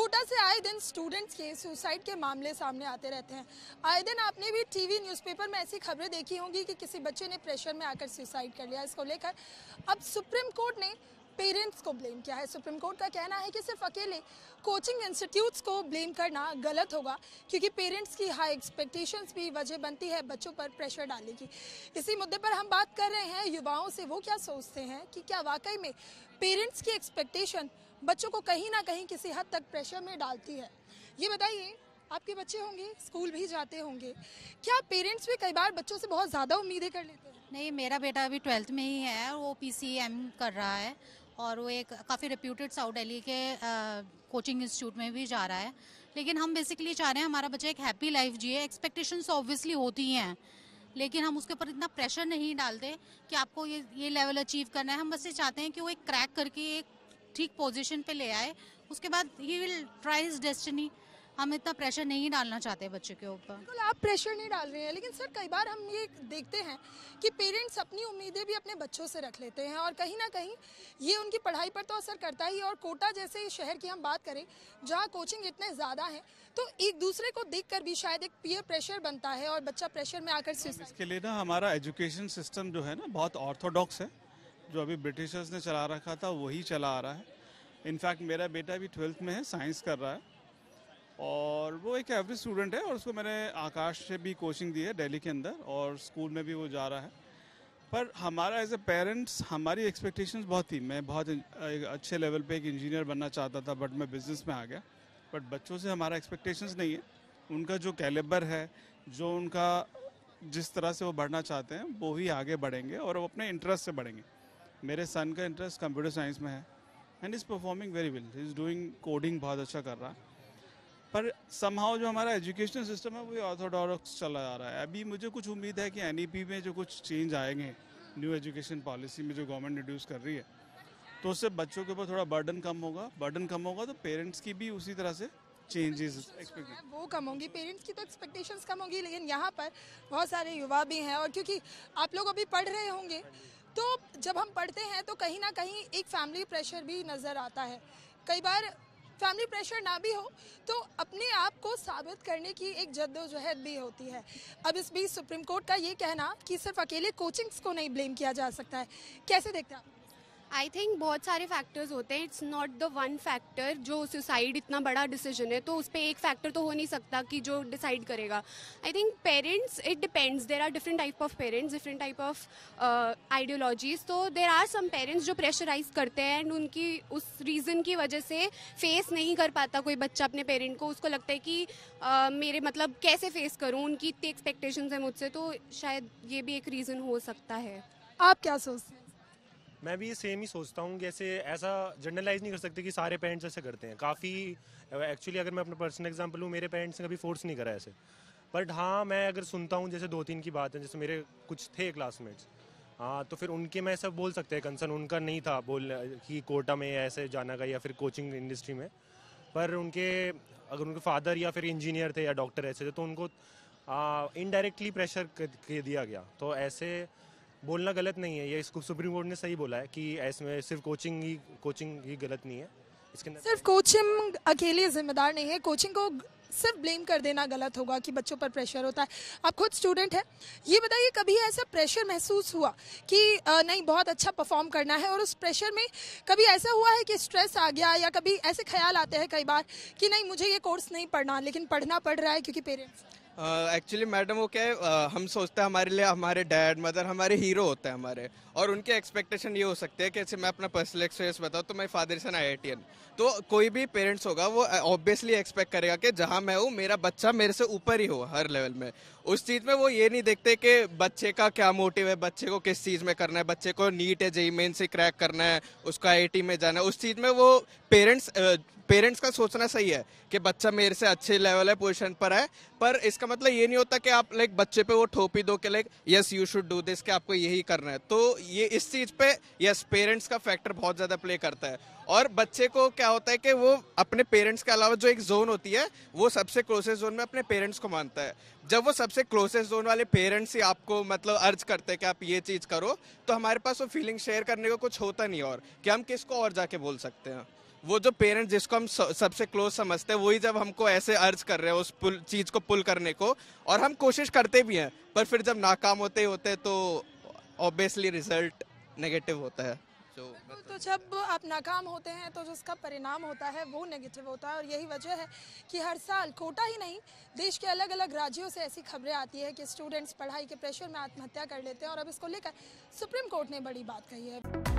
कोटा से आए दिन स्टूडेंट्स के सुसाइड के मामले सामने आते रहते हैं। आए दिन आपने भी टीवी न्यूज़पेपर में ऐसी खबरें देखी होंगी कि किसी बच्चे ने प्रेशर में आकर सुसाइड कर लिया। इसको लेकर अब सुप्रीम कोर्ट ने पेरेंट्स को ब्लेम किया है। सुप्रीम कोर्ट का कहना है कि सिर्फ़ अकेले कोचिंग इंस्टीट्यूट्स को ब्लेम करना गलत होगा, क्योंकि पेरेंट्स की हाई एक्सपेक्टेशंस भी वजह बनती है बच्चों पर प्रेशर डालने की। इसी मुद्दे पर हम बात कर रहे हैं। युवाओं से वो क्या सोचते हैं कि क्या वाकई में पेरेंट्स की एक्सपेक्टेशन बच्चों को कहीं ना कहीं किसी हद तक प्रेशर में डालती है। ये बताइए, आपके बच्चे होंगे स्कूल भी जाते होंगे, क्या पेरेंट्स भी कई बार बच्चों से बहुत ज़्यादा उम्मीदें कर लेते हैं? नहीं, मेरा बेटा अभी ट्वेल्थ में ही है, वो पीसीएम कर रहा है और वो एक काफ़ी रिप्यूटेड साउथ दिल्ली के कोचिंग इंस्टीट्यूट में भी जा रहा है। लेकिन हम बेसिकली चाह रहे हैं हमारा बच्चा एक हैप्पी लाइफ जिए। एक्सपेक्टेशंस ऑब्वियसली होती हैं लेकिन हम उसके ऊपर इतना प्रेशर नहीं डालते कि आपको ये ये लेवल अचीव करना है। हम बस ये चाहते हैं कि वो एक क्रैक करके, एक ठीक पोजीशन पे ले आए। उसके बाद ही विल ट्राई हिज डेस्टिनी हम इतना प्रेशर नहीं डालना चाहते बच्चे के ऊपर। बिल्कुल आप प्रेशर नहीं डाल रहे हैं लेकिन सर कई बार हम ये देखते हैं कि पेरेंट्स अपनी उम्मीदें भी अपने बच्चों से रख लेते हैं और कहीं ना कहीं ये उनकी पढ़ाई पर तो असर करता ही और कोटा जैसे शहर की हम बात करें जहाँ कोचिंग इतने ज़्यादा हैं तो एक दूसरे को देख कर भी शायद एक पीयर प्रेशर बनता है और बच्चा प्रेशर में आकर इसके लिए ना हमारा एजुकेशन सिस्टम जो है ना बहुत ऑर्थोडॉक्स है। जो अभी ब्रिटिशर्स ने चला रखा था, वही चला आ रहा है। इनफैक्ट मेरा बेटा भी ट्वेल्थ में है साइंस कर रहा है। और वो एक एवरेज स्टूडेंट है और उसको मैंने आकाश से भी कोचिंग दी है दिल्ली के अंदर, और स्कूल में भी वो जा रहा है। पर हमारा एज ए पेरेंट्स हमारी एक्सपेक्टेशंस बहुत थी। मैं बहुत अच्छे लेवल पे एक इंजीनियर बनना चाहता था बट मैं बिज़नेस में आ गया। बट बच्चों से हमारा एक्सपेक्टेशंस नहीं है। उनका जो कैलेबर है, जो उनका जिस तरह से वो बढ़ना चाहते हैं, वो ही आगे बढ़ेंगे और वो अपने इंटरेस्ट से बढ़ेंगे। मेरे सन का इंटरेस्ट कंप्यूटर साइंस में है and is performing very well is doing coding बहुत अच्छा कर रहा। है पर समहाउ जो हमारा एजुकेशन सिस्टम है, वो ऑर्थोडॉक्स चला जा रहा है। अभी मुझे कुछ उम्मीद है कि एन में जो कुछ चेंज आएँगे न्यू एजुकेशन पॉलिसी में जो गवर्नमेंट इंट्रोड्यूस कर रही है तो उससे बच्चों के ऊपर थोड़ा बर्डन कम होगा। बर्डन कम होगा तो पेरेंट्स की भी उसी तरह से चेंजेस एक्सपेक्ट वो कम होंगी। पेरेंट्स की तो एक्सपेक्टेशंस कम होंगी, लेकिन यहाँ पर बहुत सारे युवा भी हैं, और क्योंकि आप लोग अभी पढ़ रहे होंगे तो जब हम पढ़ते हैं तो कहीं ना कहीं एक फैमिली प्रेशर भी नज़र आता है। कई बार फैमिली प्रेशर ना भी हो तो अपने आप को साबित करने की एक जद्दोजहद भी होती है। अब इस बीच सुप्रीम कोर्ट का ये कहना कि सिर्फ़ अकेले कोचिंग्स को नहीं ब्लेम किया जा सकता है। कैसे देखते हैं आप? आई थिंक बहुत सारे फैक्टर्स होते हैं. It's not the one factor जो सुसाइड इतना बड़ा डिसीज़न है तो उस पर एक फैक्टर तो हो नहीं सकता कि जो डिसाइड करेगा. I think parents it depends there are different type of parents different type of ideologies तो देर आर सम पेरेंट्स जो प्रेशराइज करते हैं एंड उनकी उस रीज़न की वजह से फेस नहीं कर पाता कोई बच्चा अपने पेरेंट को. उसको लगता है कि uh, मेरे मतलब कैसे फेस करूँ? उनकी इतनी एक्सपेक्टेशन है मुझसे तो शायद ये भी एक रीज़न हो सकता है. आप क्या सोचते हैं? मैं भी ये सेम ही सोचता हूँ, जैसे ऐसा जनरलाइज नहीं कर सकते कि सारे पेरेंट्स ऐसे करते हैं। काफ़ी एक्चुअली अगर मैं अपना पर्सनल एग्जांपल हूँ मेरे पेरेंट्स ने कभी फोर्स नहीं करा ऐसे। बट हाँ मैं अगर सुनता हूँ, जैसे दो तीन की बात है, जैसे मेरे कुछ थे क्लासमेट्स हाँ तो फिर उनके मैं ऐसा बोल सकते हैं कंसर्न उनका नहीं था बोल, कि कोटा में ऐसे जाना का या फिर कोचिंग इंडस्ट्री में। पर उनके, अगर उनके फादर या फिर इंजीनियर थे या डॉक्टर ऐसे थे तो उनको इनडायरेक्टली प्रेशर कर दिया गया। तो ऐसे बोलना गलत नहीं है, ये इसको सुप्रीम कोर्ट ने सही बोला है कि इसमें सिर्फ़ कोचिंग ही कोचिंग ही गलत नहीं है। इसके सिर्फ़ कोचिंग अकेले जिम्मेदार नहीं है कोचिंग को सिर्फ़ ब्लेम कर देना गलत होगा कि बच्चों पर प्रेशर होता है। आप खुद स्टूडेंट हैं, ये बताइए कभी ऐसा प्रेशर महसूस हुआ कि नहीं, बहुत अच्छा परफॉर्म करना है और उस प्रेशर में कभी ऐसा हुआ है कि स्ट्रेस आ गया या कभी ऐसे ख्याल आते हैं कई बार कि नहीं, मुझे ये कोर्स नहीं पढ़ना, लेकिन पढ़ना पड़ रहा है क्योंकि पेरेंट्स एक्चुअली uh, मैडम वो क्या है uh, हम सोचते हैं हमारे लिए हमारे डैड मदर हमारे हीरो होते हैं हमारे। और उनके एक्सपेक्टेशन ये हो सकते हैं कि जैसे मैं अपना पर्सनल एक्सपीरियंस बताऊँ तो मैं फादर एन आई तो कोई भी पेरेंट्स होगा वो ऑब्वियसली एक्सपेक्ट करेगा कि जहाँ मैं हूँ मेरा बच्चा मेरे से ऊपर ही हो हर लेवल में। उस चीज़ में वो ये नहीं देखते कि बच्चे का क्या मोटिव है बच्चे को किस चीज़ में करना है बच्चे को नीट है जेई मेन से क्रैक करना है उसको आई में जाना है। उस चीज़ में वो पेरेंट्स पेरेंट्स का सोचना सही है कि बच्चा मेरे से अच्छे लेवल है पोजिशन पर है, पर इसका मतलब ये नहीं होता कि आप लाइक बच्चे पे वो ठोपी दो कि like yes you should do this कि आपको यही करना है। तो ये इस चीज़ पे यस पेरेंट्स का फैक्टर बहुत ज़्यादा प्ले करता है। और बच्चे को क्या होता है कि वो अपने पेरेंट्स के अलावा जो एक जोन होती है, वो सबसे क्लोजेस्ट जोन में अपने पेरेंट्स को मानता है। जब वो सबसे क्लोजेस्ट जोन वाले पेरेंट्स ही आपको मतलब अर्ज़ करते हैं कि आप ये चीज़ करो तो हमारे पास वो फीलिंग शेयर करने को कुछ होता नहीं और, कि हम किसको और जाके बोल सकते हैं। वो जो पेरेंट्स जिसको हम सबसे क्लोज समझते हैं, वही जब हमको ऐसे अर्ज़ कर रहे हैं उस पुल चीज़ को पुल करने को, और हम कोशिश करते भी हैं, पर फिर जब नाकाम होते होते तो ऑब्वियसली रिज़ल्ट नेगेटिव होता है। तो तो जब आप नाकाम होते हैं तो जो उसका परिणाम होता है, वो नेगेटिव होता है, और यही वजह है कि हर साल, कोटा ही नहीं, देश के अलग अलग राज्यों से ऐसी खबरें आती है कि स्टूडेंट्स पढ़ाई के प्रेशर में आत्महत्या कर लेते हैं, और अब इसको लेकर सुप्रीम कोर्ट ने बड़ी बात कही है।